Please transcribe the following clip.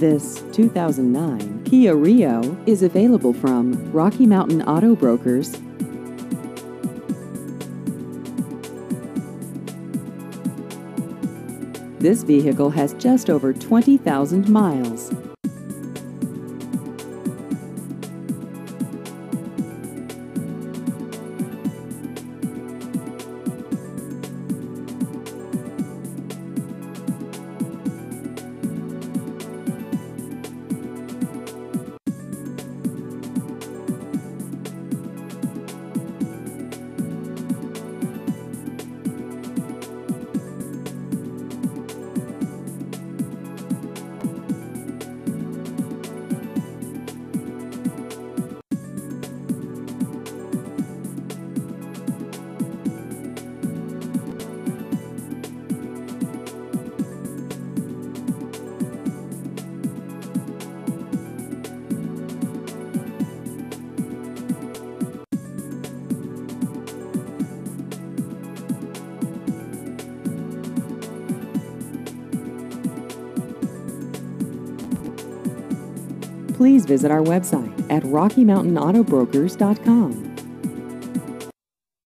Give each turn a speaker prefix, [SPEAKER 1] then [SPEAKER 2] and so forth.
[SPEAKER 1] This 2009 Kia Rio is available from Rocky Mountain Auto Brokers. This vehicle has just over 20,000 miles. Please visit our website at RockyMountainAutobrokers.com.